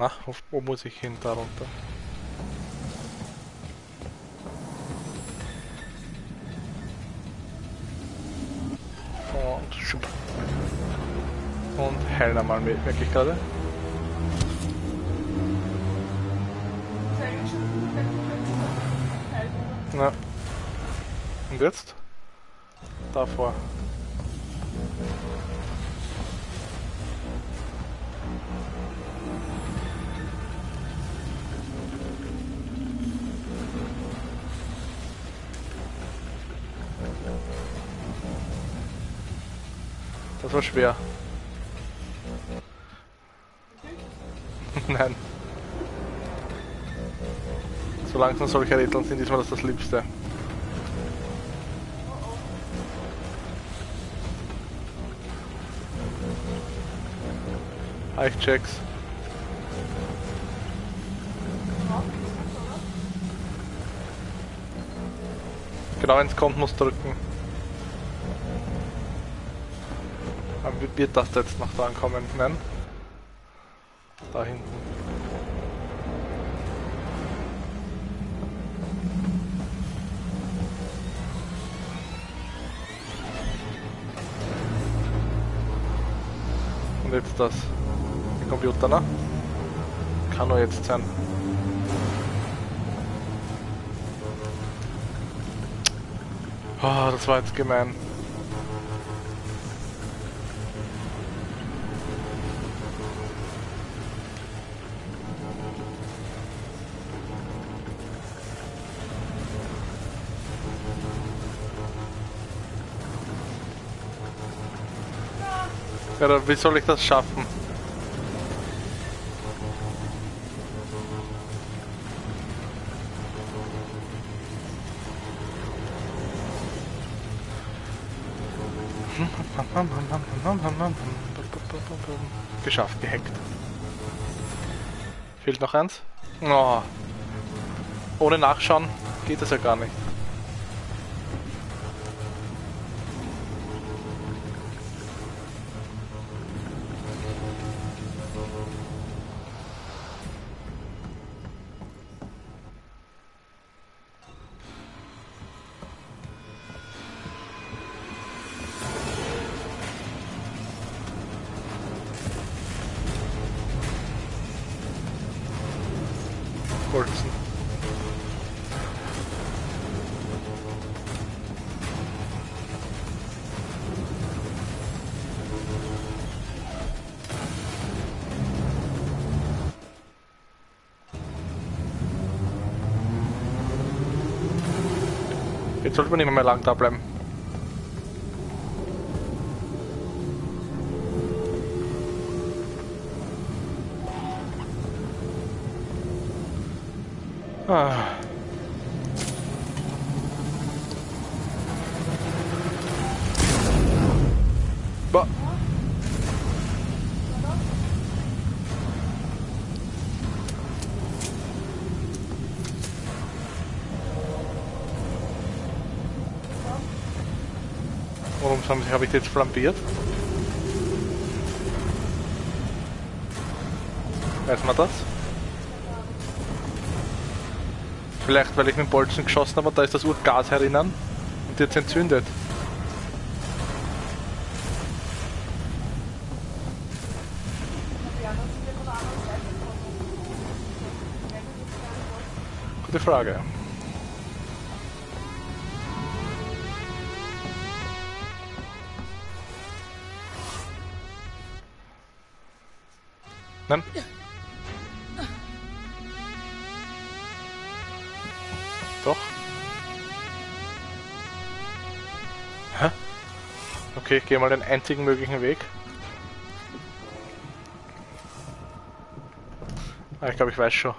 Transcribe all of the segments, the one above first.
Na, wo, muss ich hin? Da runter. Und schub. Und heil einmal mit, merke ich gerade. Na. Und jetzt? Davor. Das war schwer. Nein. So langsam solche Rätseln sind diesmal das das Liebste. Ah, ich check's. Genau, wenn's kommt, muss drücken. Wird das jetzt noch dran kommen? Nein? Da hinten. Und jetzt das. Der Computer, ne? Kann nur jetzt sein. Oh, das war jetzt gemein. Ja, wie soll ich das schaffen? Geschafft, gehackt. Fehlt noch eins? Oh. Ohne Nachschauen geht das ja gar nicht. Bolzen. Jetzt sollte man nicht mehr lang da bleiben. Ah. Ba. Warum habe ich jetzt flambiert? Weiß man das? Vielleicht weil ich mit dem Bolzen geschossen habe und da ist das Urgas herinnen und jetzt entzündet. Gute Frage. Nein? Doch. Hä? Okay, ich gehe mal den einzigen möglichen Weg. Ah, ich glaube, ich weiß schon.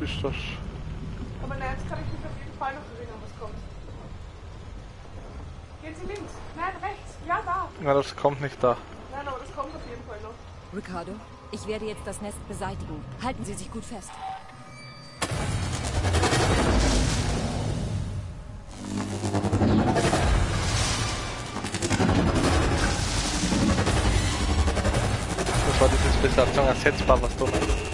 Was ist das? Aber nein, jetzt kann ich mich auf jeden Fall noch erinnern, was kommt. Gehen Sie links. Nein, rechts. Ja, da. Na, das kommt nicht da. Nein, aber das kommt auf jeden Fall noch. Ricardo, ich werde jetzt das Nest beseitigen. Halten Sie sich gut fest. Das war diese Besatzung ersetzbar, was du meinst.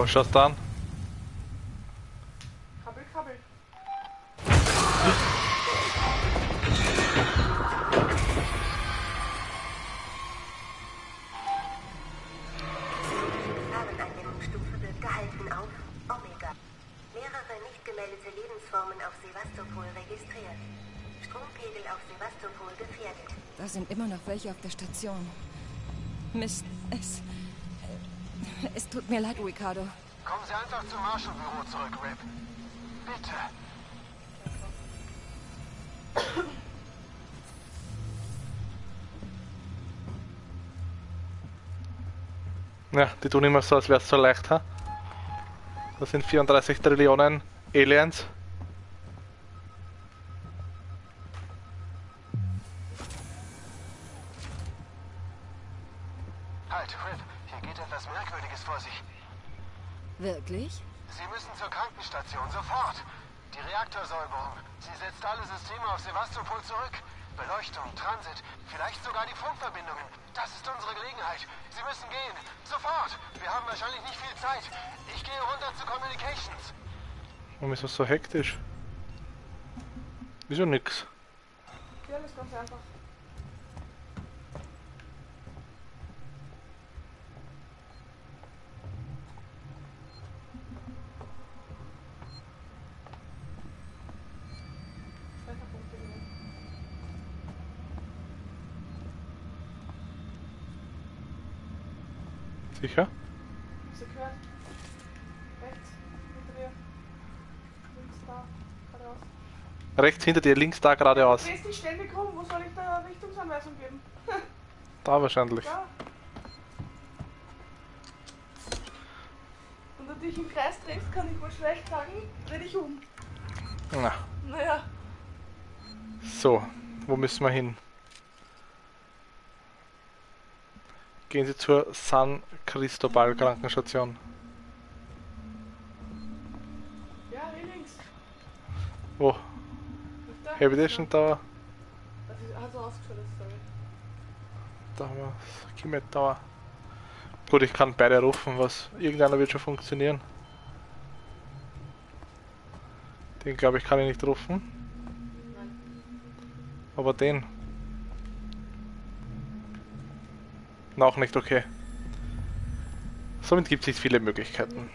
Oh, oh, schau's da an. Krabbel, krabbel. Fahreneinigungsstufe wird gehalten auf Omega. Mehrere nicht gemeldete Lebensformen auf Sevastopol registriert. Strompegel auf Sevastopol gefährdet. Da sind immer noch welche auf der Station. Mist, es. Es tut mir leid, Ricardo. Kommen Sie einfach zum Marshall-Büro zurück, Rip. Bitte. Ja, die tun immer so, als wäre es so leicht, ha? Das sind 34 Trillionen Aliens. Halt, Rip. Hier geht etwas Merkwürdiges vor sich. Wirklich? Sie müssen zur Krankenstation, sofort. Die Reaktorsäuberung. Sie setzt alle Systeme auf Sevastopol zurück. Beleuchtung, Transit, vielleicht sogar die Funkverbindungen. Das ist unsere Gelegenheit. Sie müssen gehen. Sofort. Wir haben wahrscheinlich nicht viel Zeit. Ich gehe runter zu Communications. Warum ist das so hektisch? Wieso nix? Ja, das ist ganz einfach. Trefferpunkte gewinnen. Sicher? Hast du gehört? Rechts, hinter dir. Links da, geradeaus. Rechts hinter dir, links da geradeaus. Drehst dich ständig rum, wo soll ich da Richtungsanweisung geben? Da wahrscheinlich. Da. Wenn du dich im Kreis drehst, kann ich wohl schlecht sagen, dreh dich um. Na, Naja, so, wo müssen wir hin? Gehen Sie zur San Cristobal Krankenstation. ja, hier links. Wo? Nicht da? Habitation Tower? Das ist, hat so ausgeschaut, sorry. Da haben wir Kimet Tower. Gut, ich kann beide rufen, was irgendeiner wird schon funktionieren. Den glaube ich kann ich nicht rufen. Nein. Aber den. Na, auch nicht, okay. Somit gibt es nicht viele Möglichkeiten.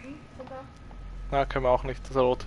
Da. Na, können wir auch nicht, das ist rot.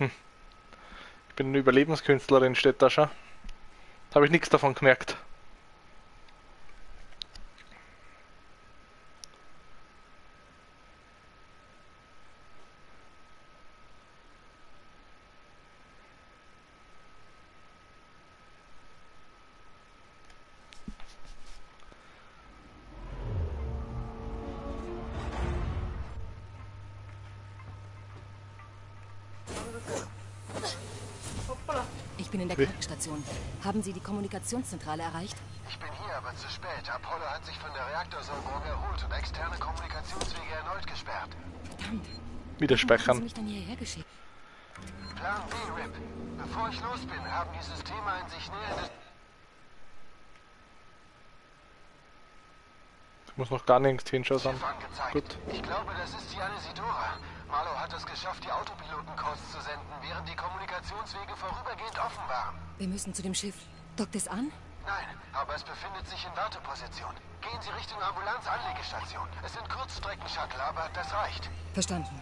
Ich bin eine Überlebenskünstlerin, steht da schon. Habe ich nichts davon gemerkt. Ich bin in der? Krankenstation. Haben Sie die Kommunikationszentrale erreicht? Ich bin hier, aber zu spät. Apollo hat sich von der Reaktorsäuberung erholt und externe Kommunikationswege erneut gesperrt. Verdammt. Wieder haben Sie speichern. mich dann hierher geschickt? Plan B, Rip. Bevor ich los bin, haben die Systeme ein sich näherndes... Ich muss noch gar nirgends hinschauen. Gut. Ich glaube, das ist die Anisidora. Marlow hat es geschafft, die Autopilotencodes zu senden, während die Kommunikationswege vorübergehend offen waren. Wir müssen zu dem Schiff. Dockt es an? Nein, aber es befindet sich in Warteposition. Gehen Sie Richtung Ambulanzanlegestation. Es sind Kurzstrecken-Shuttle, aber das reicht. Verstanden.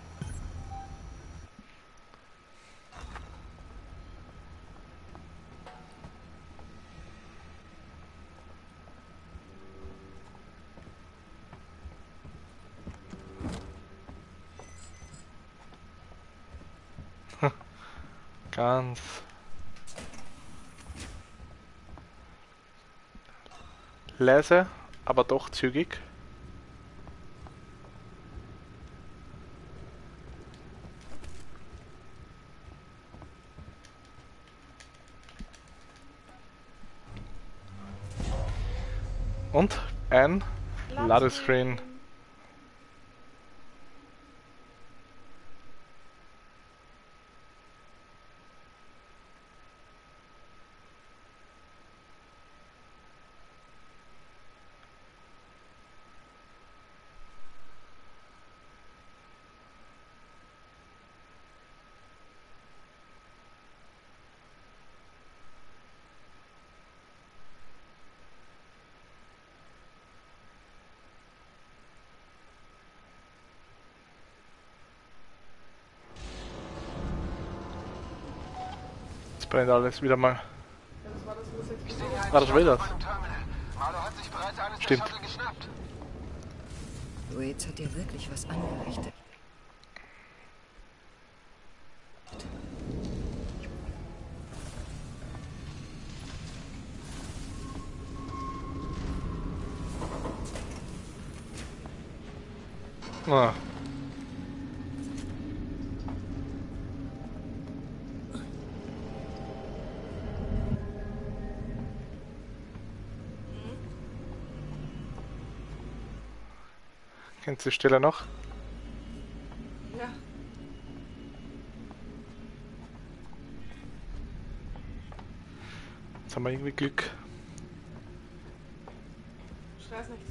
Ganz. Leise, aber doch zügig. Und ein Ladescreen. Brennt alles wieder mal. Ja, das war das, Stimmt. Waits hat dir wirklich was angerichtet. Ah. Die Stelle noch? Ja, Jetzt haben wir irgendwie Glück. schrei's nicht.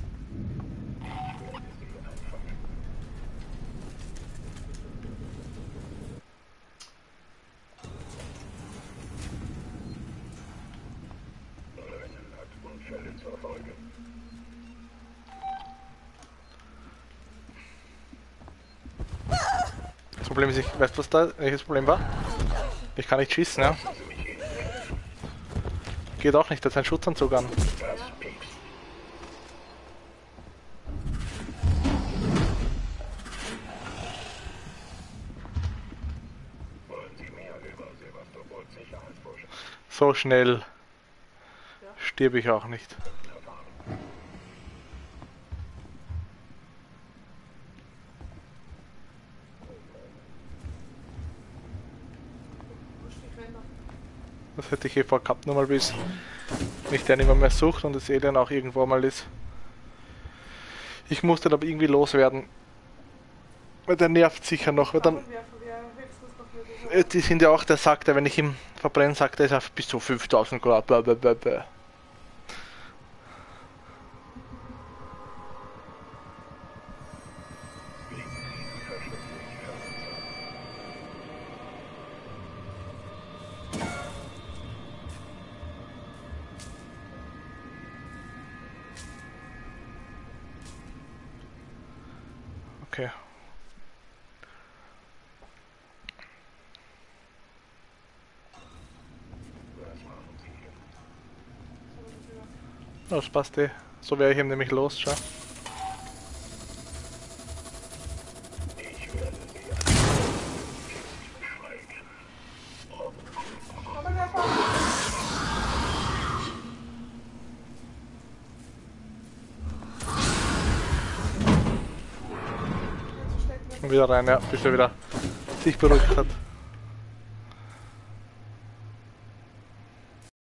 Das Problem ist, ich weiß was da, welches Problem war? Ich kann nicht schießen, ja. Geht auch nicht, da ist ein Schutzanzug an. So schnell stirb ich auch nicht. Das hätte ich eh vor gehabt, nur mal bis mich der nicht mehr, sucht und das Alien auch irgendwo mal ist. Ich muss den aber irgendwie loswerden. Weil der nervt sicher noch, weil dann. Äh, Die sind ja auch, der sagt, wenn ich ihm verbrenne, sagt er, ist auf bis zu 5000 Grad. Blah, Das passt eh. So wäre ich ihm nämlich los, schau. Wieder rein, ja, bis er wieder sich beruhigt hat.